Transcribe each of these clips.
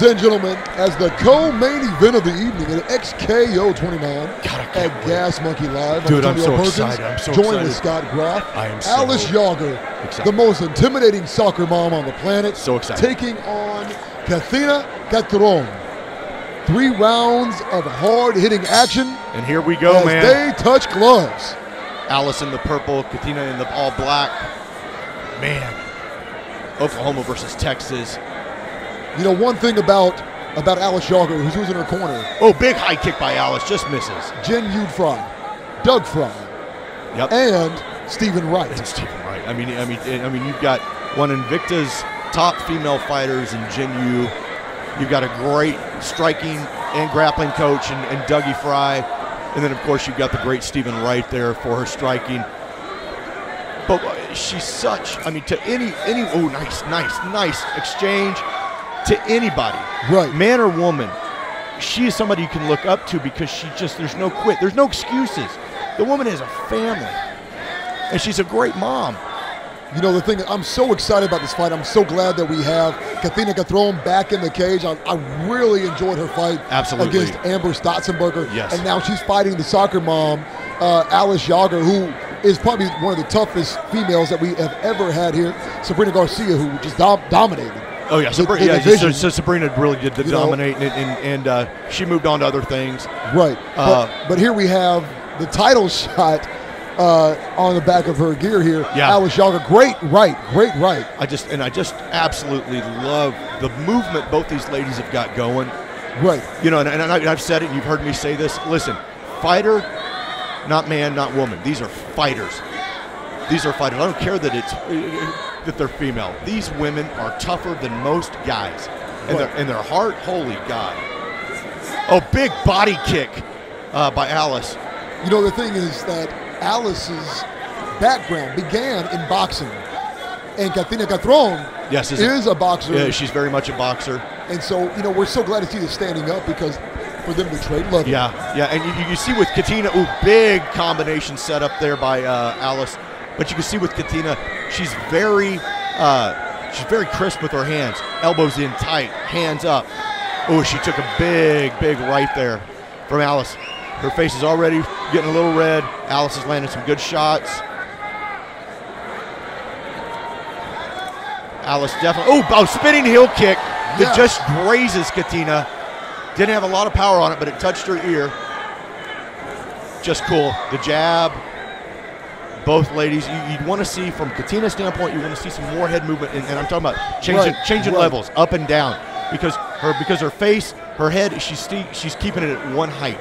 Ladies and gentlemen, as the co-main event of the evening at XKO 29 at Gas Monkey Live, Dude, I'm so Perkins, excited. I'm so joined with. Scott Groff, I am so Alice Yauger, excited. the most intimidating soccer mom on the planet, So excited. taking on Kathina Catron. Three rounds of hard-hitting action And here we go, as man. they touch gloves. Alice in the purple, Katina in the all black. Man. Oklahoma versus Texas. You know, one thing about about Alice Yauger, who's in her corner, Oh, big high kick by Alice. Just misses. Jen Yude Frey, Doug Frey, Yep. and Stephen Wright. And Stephen Wright. I mean, I mean, I mean, you've got one Invicta's top female fighters in Jin Yu. You've got a great striking and grappling coach and, in Dougie Frey, and then of course you've got the great Stephen Wright there for her striking. But uh, she's such. I mean, to any any. Oh, nice, nice, nice exchange. To anybody, Right. man or woman, she is somebody you can look up to because she just there's no quit, there's no excuses. The woman has a family, and she's a great mom. You know, the thing, I'm so excited about this fight. I'm so glad that we have Kathina Catron back in the cage. I, I really enjoyed her fight Absolutely. against Amber Stotzenberger. Yes. And now she's fighting the soccer mom, uh, Alice Yauger, who is probably one of the toughest females that we have ever had here. Sabrina Garcia, who just dom- dominated. Oh yeah, Sabrina, yeah, so, so Sabrina really did the You know? dominate, and, and, uh, she moved on to other things. Right. Uh, but, but here we have the title shot uh, on the back of her gear here. Yeah. Alice Yauger, great right, great right. I just and I just absolutely love the movement both these ladies have got going. Right. You know, and, and I, I've said it, and you've heard me say this. Listen, fighter, not man, not woman. These are fighters. These are fighters. I don't care that it's that they're female. These women are tougher than most guys, and their and their heart. Holy God! Oh, big body kick uh, by Alice. You know, the thing is that Alice's background began in boxing, and Katina Catron Yes, is is, a boxer. Yeah, she's very much a boxer. and so, you know, we're so glad to see this standing up because for them to trade love. Yeah, yeah, and you, you see with Katina, ooh, big combination set up there by uh, Alice. But you can see with Katina, she's very, uh, she's very crisp with her hands. Elbows in tight, hands up. Oh, she took a big, big right there from Alice. Her face is already getting a little red. Alice is landing some good shots. Alice definitely. Oh, oh, spinning heel kick that Yes. just grazes Katina. Didn't have a lot of power on it, but it touched her ear. Just cool. The jab. Both ladies, you, you'd want to see from Katina's standpoint, you want to see some more head movement, and, and I'm talking about changing, Right, changing right. levels up and down, because her because her face, her head, she's she's keeping it at one height.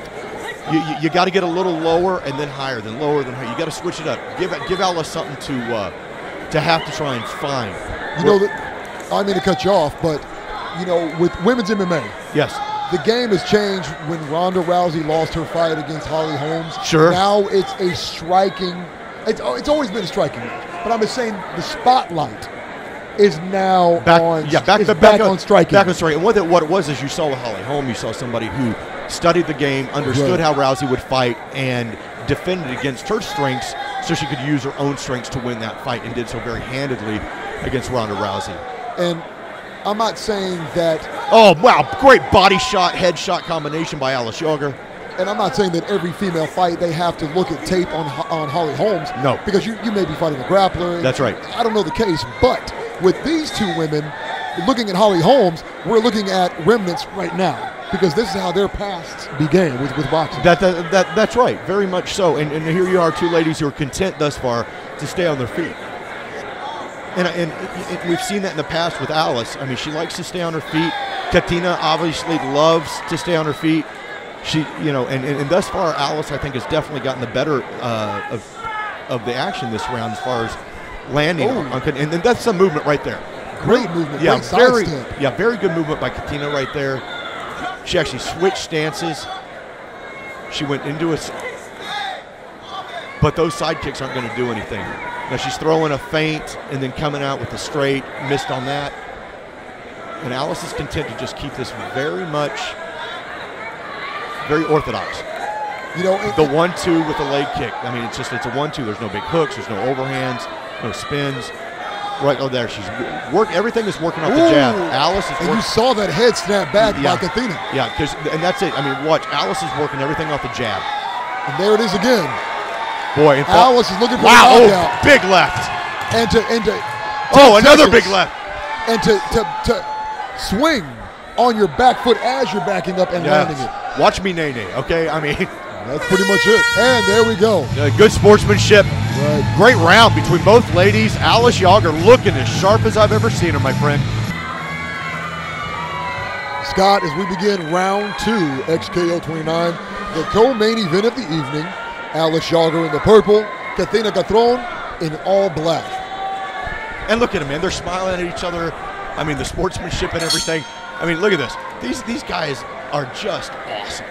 You, you, you got to get a little lower and then higher, then lower, then higher. You got to switch it up. Give give Alice something to uh, to have to try and find. You know that I mean to cut you off, but you know, with women's MMA, Yes. the game has changed when Ronda Rousey lost her fight against Holly Holmes. Sure. Now it's a striking. It's, oh, it's always been a striking match, but I'm just saying the spotlight is now back, on. yeah, back, back, back, on striking. Back on striking. And what it, what it was is you saw with Holly Holm, you saw somebody who studied the game, understood Right. how Rousey would fight, and defended against her strengths so she could use her own strengths to win that fight, and did so very handedly. against Ronda Rousey. And I'm not saying that, Oh wow, great body shot, head shot combination by Alice Yauger. And I'm not saying that every female fight they have to look at tape on on Holly Holmes. No. because you, you may be fighting a grappler. That's right. I don't know the case, but with these two women, looking at Holly Holmes, we're looking at remnants right now because this is how their past began with, with boxing. That, that, that that's right, very much so. And, and here you are, two ladies who are content thus far to stay on their feet. And, and, and we've seen that in the past with Alice. I mean, she likes to stay on her feet. Katina obviously loves to stay on her feet. She, you know, and, and, and thus far, Alice, I think, has definitely gotten the better uh, of, of the action this round as far as landing. Oh. On, and, and that's some movement right there. Great movement, Yeah, great very, yeah, very good movement by Katina right there. She actually switched stances. She went into a. but those side kicks aren't going to do anything. Now she's throwing a feint and then coming out with a straight, missed on that. And Alice is content to just keep this very much, very orthodox. You know, and- The one-two with the leg kick. I mean, it's just it's a one-two. There's no big hooks. There's no overhands. No spins. Right oh there, she's work. Everything is working off the jab. Alice is and working. you saw that head snap back Yeah. by Kathina. Yeah, because and that's it. I mean, watch. Alice is working everything off the jab. And there it is again. Boy, fact, Alice is looking for wow! Oh, knockout. big left. And to and to Oh, another seconds. big left. and to, to to swing on your back foot as you're backing up and landing it. Watch me, nay nay. Okay, I mean, That's pretty much it. And there we go. uh, good sportsmanship. Right. Great round between both ladies. Alice Yauger looking as sharp as I've ever seen her, my friend. Scott, as we begin round two, XKO 29, the co-main event of the evening, Alice Yauger in the purple, Kathina Catron in all black. And look at them, man. They're smiling at each other. I mean, the sportsmanship and everything. I mean, look at this. These these guys are just awesome.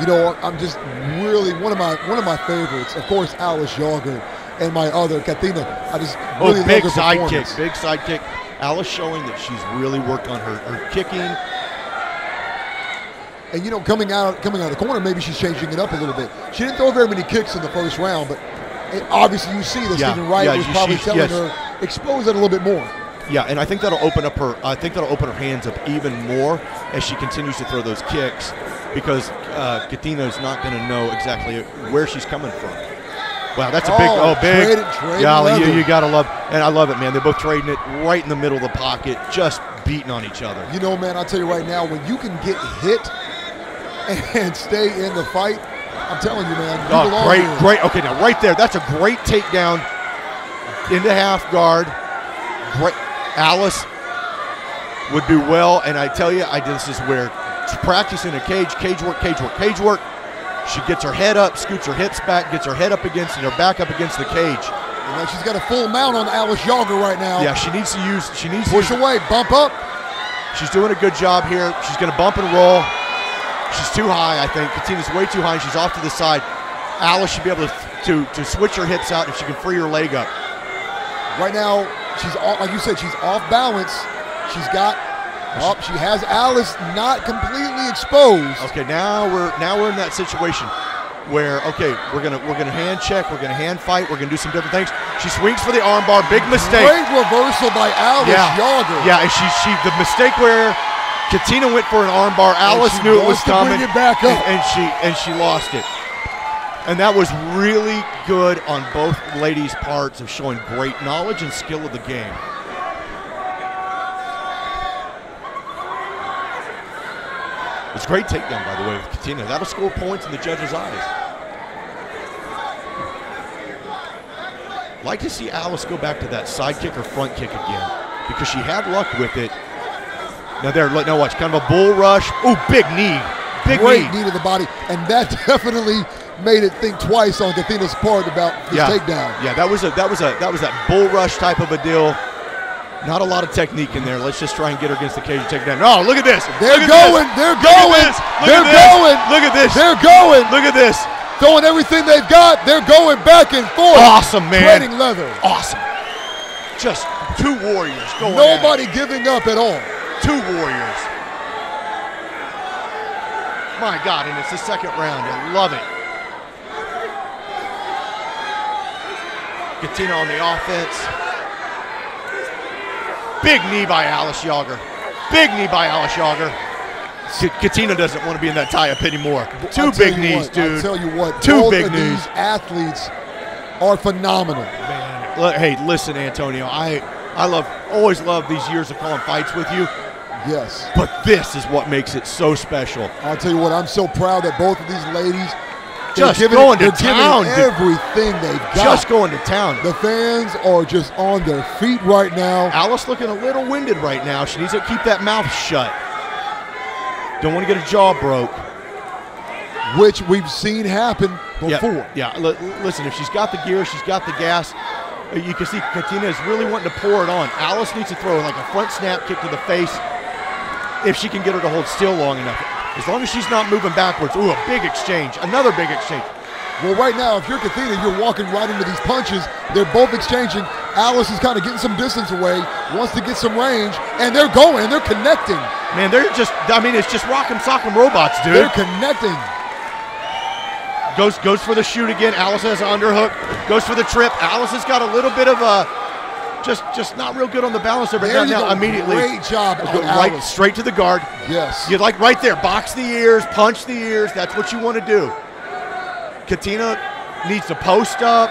You know, I'm just really one of my one of my favorites. Of course, Alice Yauger, and my other Katina. I just Oh, big love her side kick, big side kick. Alice showing that she's really worked on her, her kicking. And you know, coming out coming out of the corner, maybe she's changing it up a little bit. She didn't throw very many kicks in the first round, but it, obviously you see that Yeah, Stephen Wright yeah, was probably she- telling yes. her expose that a little bit more. Yeah, and I think that'll open up her. I think that'll open her hands up even more as she continues to throw those kicks, because uh, Katina's not going to know exactly where she's coming from. Wow, that's a big, Oh, oh, big. Golly, you, you gotta love, and I love it, man. They're both trading it right in the middle of the pocket, just beating on each other. You know, man, I'll tell you right now, when you can get hit and stay in the fight, I'm telling you, man, you Oh, great, here. great. Okay, now right there, that's a great takedown into half guard. Great, Alice would do well, and I tell you, I this is where practice in a cage, cage work, cage work, cage work. She gets her head up, scoots her hips back, gets her head up against and her back up against the cage. You know, she's got a full mount on Alice Yauger right now. Yeah, she needs to use. She needs to Push use, away, bump up. She's doing a good job here. She's going to bump and roll. She's too high, I think. Katina's way too high, and she's off to the side. Alice should be able to, to, to switch her hips out if she can free her leg up. Right now, she's off, like you said, she's off balance. She's got up. She has Alice not completely exposed. Okay, now we're now we're in that situation where okay, we're gonna we're gonna hand check, we're gonna hand fight, we're gonna do some different things. She swings for the armbar, big mistake. Great reversal by Alice yeah, Yauger. yeah, and she she the mistake where Katina went for an armbar. Alice knew it was wants to bring coming, it back up. and, and she and she lost it. And that was really good on both ladies' parts of showing great knowledge and skill of the game. It's a great takedown, by the way, with Katina. That'll score points in the judges' eyes. Like to see Alice go back to that side kick or front kick again because she had luck with it. Now there, look, now watch, kind of a bull rush. Ooh, big knee, big Great knee. knee to the body, and that definitely made it think twice on Kathina's part about this yeah, takedown. yeah, that was a that was a that was that bull rush type of a deal. Not a lot of technique in there. Let's just try and get her against the cage and take it down. No, look at this. They're Look going. this. They're going. They're going. Look at this. They're going. Look at this. Throwing everything they've got. They're going back and forth. Awesome, man. Trading leather. Awesome. Just two warriors going. Nobody giving up at all. Two warriors. My God, and it's the second round. I love it. Katina on the offense. Big knee by Alice Yauger. Big knee by Alice Yauger. Katina doesn't want to be in that tie-up anymore. Two big knees, what, dude. I'll tell you what. Two both big of knees. These athletes are phenomenal. Man, hey, listen, Antonio. I I love always love these years of calling fights with you, Yes. but this is what makes it so special. I'll tell you what. I'm so proud that both of these ladies Just giving, going to town, everything they've got. Just going to town. the fans are just on their feet right now. Alice looking a little winded right now. She needs to keep that mouth shut. Don't want to get a jaw broke. which we've seen happen before. Yeah, yeah. Listen, if she's got the gear, she's got the gas. uh, You can see Katina is really wanting to pour it on. Alice needs to throw like a front snap kick to the face if she can get her to hold still long enough. As long as she's not moving backwards. Ooh, a big exchange. Another big exchange. Well, right now, if you're Kathina, you're walking right into these punches. They're both exchanging. Alice is kind of getting some distance away, wants to get some range, and they're going. They're connecting. Man, they're just, I mean, it's just rock'em sock'em robots, dude. They're connecting. Goes goes for the shoot again. Alice has an underhook. Goes for the trip. Alice has got a little bit of a just just not real good on the balance there, but There now, now immediately Great job, right Alice. straight to the guard. Yes. You like right there, box the ears, punch the ears. That's what you want to do. Katina needs to post up,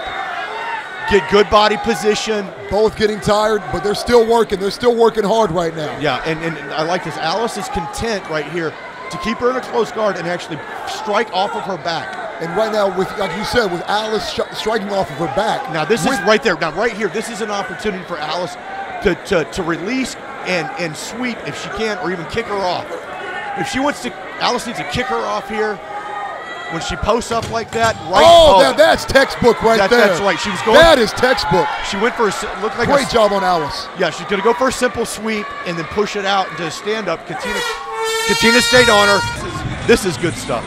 get good body position. Both getting tired, but they're still working. They're still working hard right now. Yeah, and, and I like this. Alice is content right here to keep her in a close guard and actually strike off of her back. And right now, with like you said, with Alice sh- striking off of her back. Now this with- is right there. Now right here, this is an opportunity for Alice to, to, to release and, and sweep if she can, or even kick her off. If she wants to, Alice needs to kick her off here. When she posts up like that, right? Oh, that, that's textbook right That- there. that's right. She was going- That is textbook. She went for a looked like Great s- job on Alice. Yeah, she's gonna go for a simple sweep and then push it out into a stand up. Katina, Katina stayed on her. This is, this is good stuff.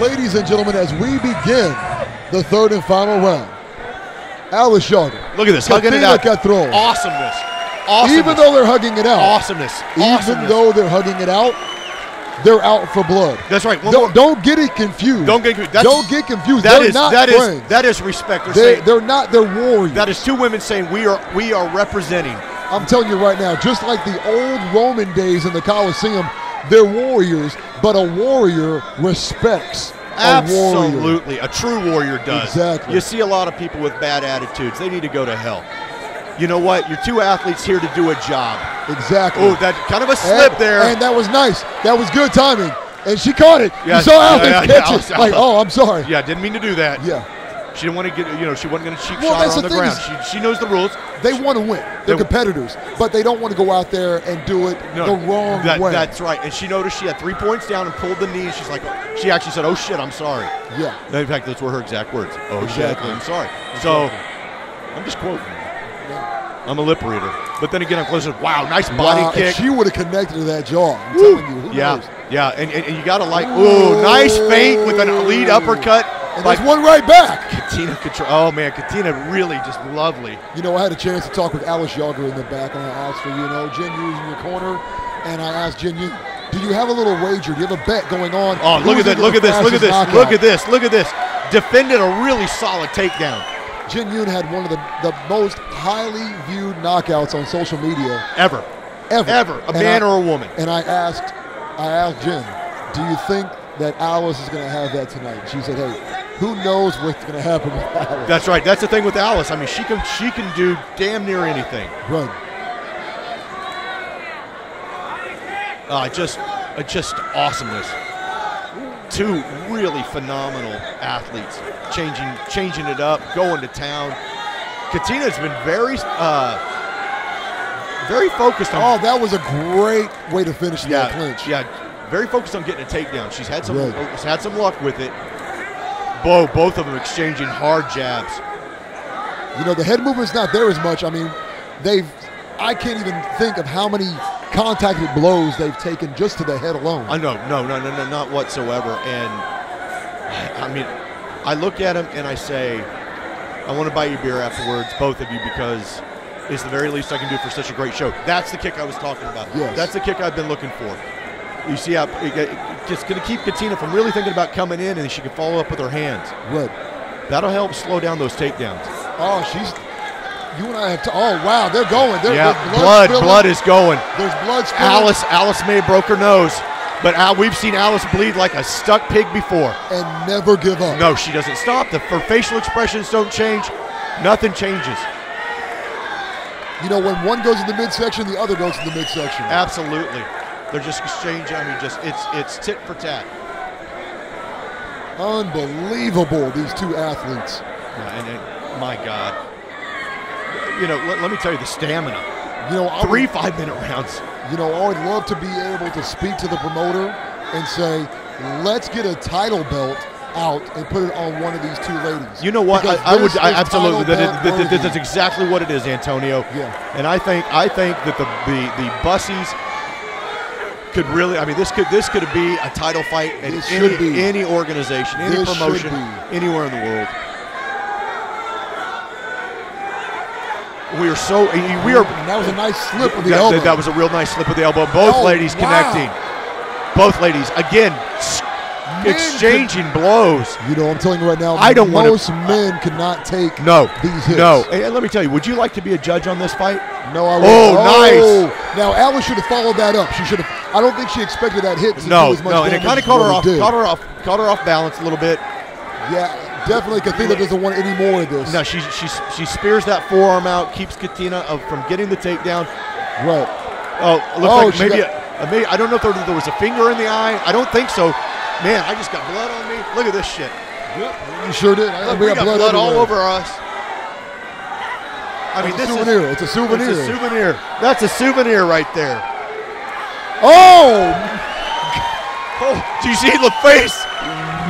Ladies and gentlemen, as we begin the third and final round, Alice Yauger. Look at this, hugging it Katina out. Awesomeness. Awesomeness. Even though they're hugging it out, awesomeness. even though they're hugging it out, they're out for blood. That's right. Don't, don't get it confused. Don't get confused. That's- don't get confused. That they're is not that is friends. that is respect. They're they, saying they're not. They're warriors. that is two women saying we are we are representing. I'm telling you right now, just like the old Roman days in the Colosseum, they're warriors, but a warrior respects a. Absolutely, a true warrior does. Exactly. You see a lot of people with bad attitudes. They need to go to hell. You know what? You're two athletes here to do a job. Exactly. Oh, that kind of a slip and, there. And that was nice. That was good timing. And she caught it. Yeah, you saw Alice yeah, yeah, catch yeah, it. Like, oh, I'm sorry. yeah, didn't mean to do that. Yeah. She didn't want to get, you know, she wasn't going to cheap Well, shot on the the, ground. is- She, she knows the rules. They want to win. They're They- competitors, but they don't want to go out there and do it No, the wrong that- way. That's right. And she noticed she had three points down and pulled the knee. She's like, she actually said, "Oh shit, I'm sorry." yeah. In fact, those were her exact words. Oh Exactly. shit, I'm sorry. So, I'm just quoting. I'm a lip reader. But then again, I'm close closer. Wow, nice body Wow, kick. She would have connected to that jaw, I'm telling you, who yeah, knows? yeah, and, and, and you got to like, ooh, nice feint with an lead uppercut And there's one right back. Katina Control. Oh man, Katina really just lovely. You know, I had a chance to talk with Alice Yauger in the back, and I asked for, you know, Jin Yu's in your corner, and I asked Jin Yu, do you have a little wager? Do you have a bet going on? Oh, look at that! Look at this! Look at this! fastest Look at this! Look at this! Defended a really solid takedown Jin Yun had one of the, the most highly viewed knockouts on social media ever, ever. ever. A And man I- or a woman. And I asked, I asked Jin, do you think that Alice is going to have that tonight? She said, hey, who knows what's going to happen with Alice? That's right. That's the thing with Alice. I mean, she can she can do damn near anything. Run. Uh, just uh, just awesomeness. Two really phenomenal athletes, changing changing it up, going to town. Katina's been very uh, very focused on Oh, that was a great way to finish yeah, that clinch. yeah, very focused on getting a takedown. She's had some Right. uh, had some luck with it. Bo, both of them exchanging hard jabs. You know, the head movement's not there as much. I mean, they've, I can't even think of how many contacted blows they've taken just to the head alone. I know, no, no, no, no, not whatsoever. And I mean, I look at him and I say, I want to buy you beer afterwards, both of you, because it's the very least I can do for such a great show. That's the kick I was talking about. Yes. That's the kick I've been looking for. You see how it's going to keep Katina from really thinking about coming in, and she can follow up with her hands. Right. That'll help slow down those takedowns. Oh, she's you and I have. T- oh wow, they're going. They're, yeah, blood, spilling. blood is going. There's blood spilling. Alice, Alice may broke her nose, but Al, we've seen Alice bleed like a stuck pig before. and never give up. No, she doesn't stop. The, her facial expressions don't change. Nothing changes. You know, when one goes in the midsection, the other goes in the midsection. Absolutely. They're just exchanging. I mean, just it's it's tit for tat. Unbelievable, these two athletes. Yeah, and, and my God, you know, let, let me tell you the stamina. You know, Three would, five minute rounds. you know, I would love to be able to speak to the promoter and say, let's get a title belt out and put it on one of these two ladies. You know what? I, I would I, absolutely. That, that- that- that's exactly what it is, Antonio. Yeah. And I think I think that the the the bussies could really. I mean, this could this could be a title fight in any should be. any organization, any This promotion, anywhere in the world. We are so we are. And that was a nice slip of the that, elbow. that- that was a real nice slip of the elbow. Both Oh, ladies wow. connecting. Both ladies again Men exchanging blows. You know, I'm telling you right now, I don't wanna- most men cannot take No, these hits. no. And let me tell you, would you like to be a judge on this fight? No, I Oh, wouldn't. Oh, nice! Now Alice should have followed that up. She should have. I don't think she expected that hit. To No, do as much no, and it kind of caught her off, did. caught her off, caught her off balance a little bit. Yeah, definitely. Kathina doesn't want any more of this. No, she she she spears that forearm out, keeps Katina of, from getting the takedown. Right. Oh, looks Oh, like maybe, got- a, a- maybe I don't know if there, there was a finger in the eye. I don't think so. Man, I just got blood on me. Look at this shit. Yep. You sure did. I, Look, we we got blood, all over us. I mean, It's a this souvenir. is It's a souvenir. It's a souvenir. That's a souvenir right there. Oh, Oh, do you see the face?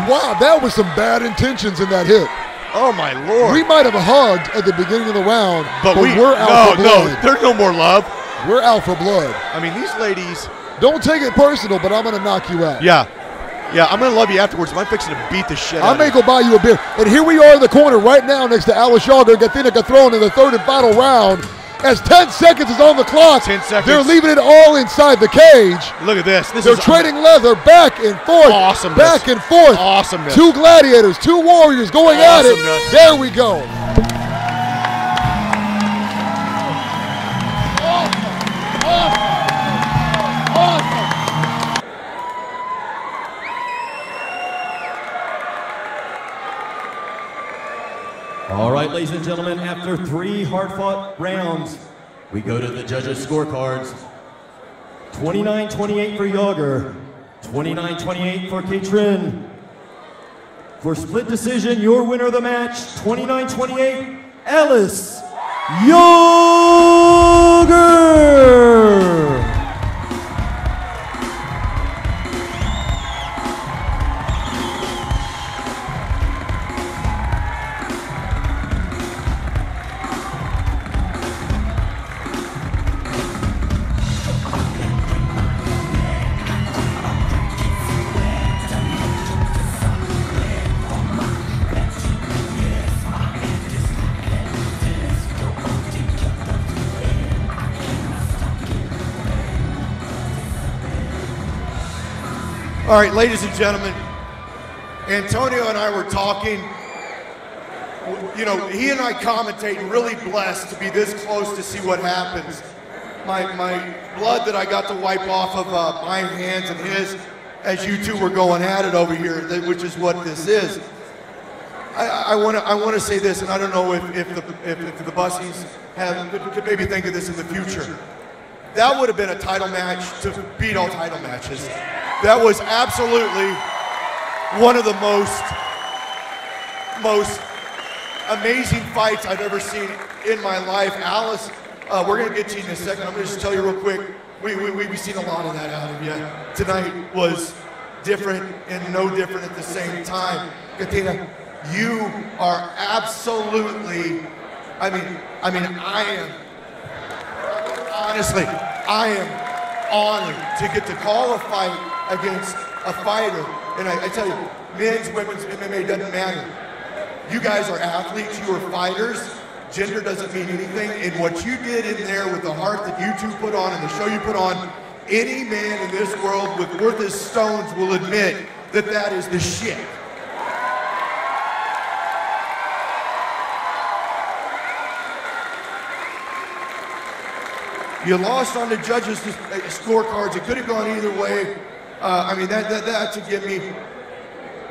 wow. That was some bad intentions in that hit. Oh my lord! We might have hugged at the beginning of the round, but, we are out no for no. blood. There's no more love. We're out for blood. I mean, these ladies. Don't take it personal, but I'm going to knock you out. Yeah, yeah. I'm gonna love you afterwards. I'm fixing to beat the shit I out may of you. go buy you a beer. And here we are in the corner right now next to Alice Yauger and Kathina Catron in the third and final round. As 10 seconds is on the clock, 10 seconds. they're leaving it all inside the cage. Look at this. This They're trading leather back and forth, Awesomeness. back and forth. Awesomeness. Two gladiators, two warriors going at it. There we go. Ladies and gentlemen, after three hard fought rounds, we go to the judges' scorecards 29 28 for Yauger, 29 28 for Catron. For split decision, your winner of the match 29 28, Alice Yauger. All right, ladies and gentlemen, Antonio and I were talking. You know, he and I commentate, really blessed to be this close to see what happens. My, my blood that I got to wipe off of uh, my hands and his as you two were going at it over here, which is what this is. I want to I want to say this, and I don't know if, if the if, if the Bussies have could maybe think of this in the future. That would have been a title match to beat all title matches. That was absolutely one of the most most amazing fights I've ever seen in my life. Alice, uh, we're gonna get to you in a second. I'm gonna just tell you real quick. We we we we've seen a lot of that out of you. Tonight was different and no different at the same time. Katina, you are absolutely. I mean, I mean, I am honestly, I am honored to get to call a fight against a fighter. And I, I tell you, men's, women's, MMA doesn't matter. You guys are athletes, you are fighters. Gender doesn't mean anything. And what you did in there with the heart that you two put on and the show you put on, any man in this world with worth his stones will admit that that is the shit. You lost on the judges' scorecards. It could have gone either way. Uh, I mean, that, that, that to get me.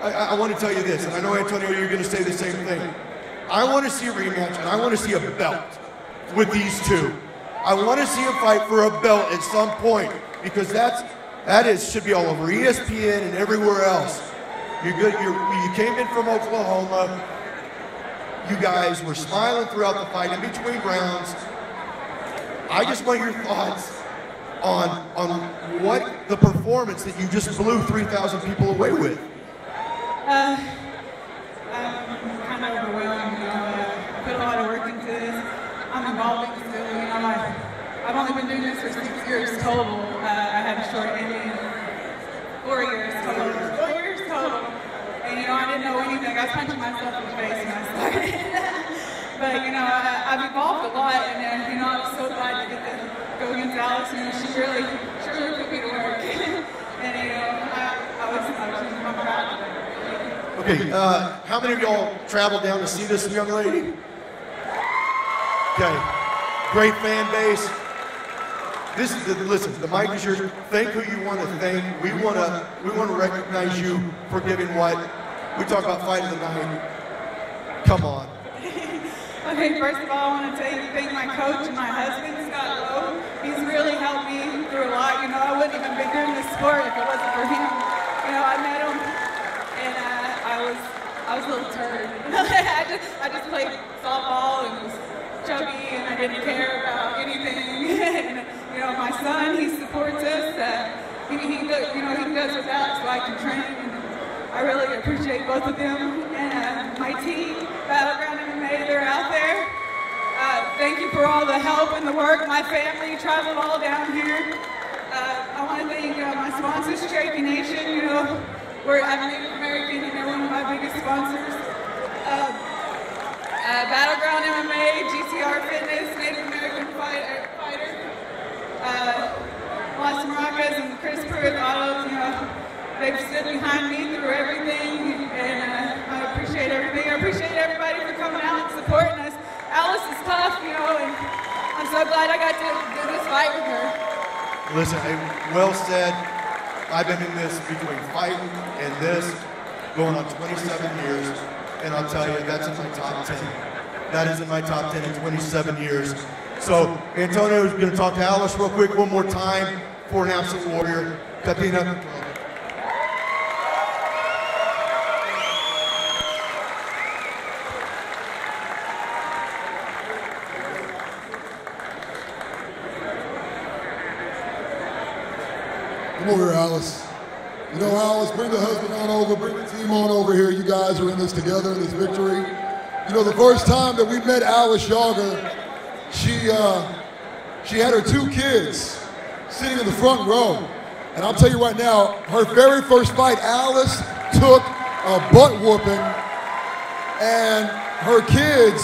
I, I want to tell you this, and I know, Antonio, you're going to say the same thing. I want to see a rematch, and I want to see a belt with these two. I want to see a fight for a belt at some point because that's that is should be all over ESPN and everywhere else. You're good. You're, you came in from Oklahoma. You guys were smiling throughout the fight in between rounds. I just want your thoughts on on what the performance that you just blew 3,000 people away with. Uh, I'm kind of overwhelmed. You know, uh, I put a lot of work into this. I'm evolving still. You know, I, I've only been doing this for six years total. Uh, I had a short ending. Four years total. Four years total. And you know, I didn't know anything. I was punching myself in the face when I started. but you know, I, I've evolved a lot, and uh, you know, I'm so glad to get to go Alice. You she really, she really put me to work. and you know, I, I was, I was, I'm proud of her. Okay, uh, how many of y'all traveled down to see this young lady? Okay, great fan base. This is the, listen. The mic is yours. Thank who you want to thank. We want to we want to recognize you for giving what we talk about fight of the night. Come on. Okay, first of all, I want to thank, thank my coach and my husband. He's really helped me through a lot. You know, I wouldn't even be doing this sport if it wasn't for him. You know, I met him, and uh, I was I was a little turd. I just I just played softball and was chubby, and I didn't care about anything. and, you know, my son, he supports us. Uh, he, he does, you know, he does without so I can train. And I really appreciate both of them and uh, my team, Battleground MMA. They're out there. Uh, thank you for all the help and the work. My family traveled all down here. Uh, I want to thank uh, my sponsors, Cherokee Nation. You know, we're I'm Native American and they're one of my biggest sponsors. Uh, uh, Battleground MMA, GTR Fitness, Native American fighter, fighter uh, Las Maracas and Chris Pruitt Autos, you know, they've stood behind me through everything, and uh, I appreciate everything. I appreciate everybody for coming out and supporting us. Alice is tough, you know, and I'm so glad I got to do this fight with her. Listen, well said. I've been in this between fighting and this going on 27 years, and I'll tell you, that's in my top 10. That is in my top 10 in 27 years. So Antonio is going to talk to Alice real quick one more time for an absolute warrior. Katina. Come over here, Alice. You know, Alice, bring the husband on over, bring the team on over here. You guys are in this together, in this victory. You know, the first time that we met Alice Yauger, she uh, she had her two kids sitting in the front row. And I'll tell you right now, her very first fight, Alice took a butt whooping, and her kids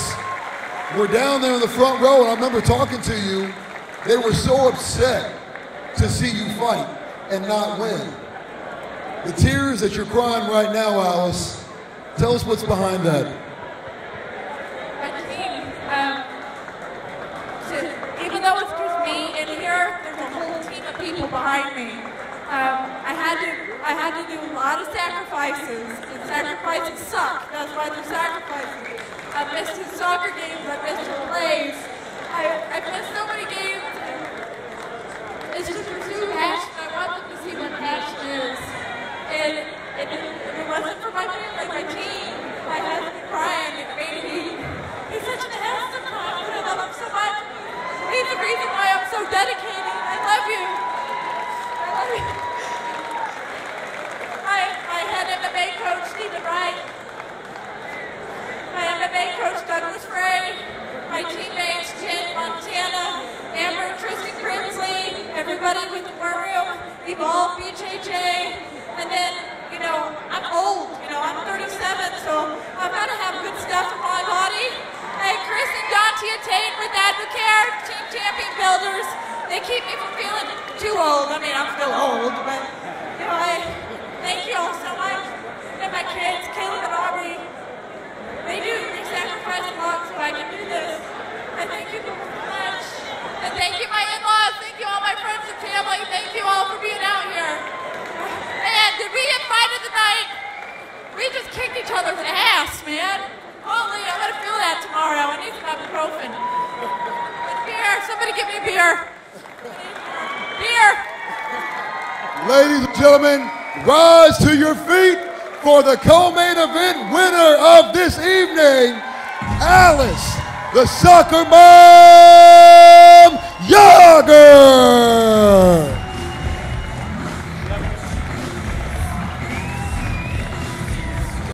were down there in the front row. And I remember talking to you. They were so upset to see you fight and not win. The tears that you're crying right now, Alice, tell us what's behind that. team. Um, even though it's just me in here, there's a whole team of people behind me. Um, I had to I had to do a lot of sacrifices, and sacrifices suck. That's why they're sacrifices. I missed his soccer games. I missed his plays. I I missed so many games. It's just pursue passion. I want them to see what passion is. And if it, if it wasn't for my family, my team, my husband crying and baby, he's such an handsome guy. I love him so much. He's the reason why I'm so dedicated. I love you. I love you. My, my head MMA coach, Stephen Wright. My MMA coach, Douglas Ray. My teammates, Jen Montana, Amber and Tristan Grimsley, everybody with the War Room, Evolve BJJ, and then, you know, I'm old, you know, I'm 37, so I've got to have good stuff in my body. Hey, Chris and Dantia Tate with Advocare, Team Champion Builders, they keep me from feeling too old. I mean, I'm still old, but, you know, I thank you all so much. And my kids, Caleb and Aubrey, they do, they sacrifice a lot so I can do this. I thank you so much. And thank you, my in-laws. just kicked each other's ass, man. Holy, I'm gonna feel that tomorrow. I need some ibuprofen. And beer. Somebody give me a beer. Beer. Ladies and gentlemen, rise to your feet for the co-main event winner of this evening, Alice, the soccer mom, Yauger.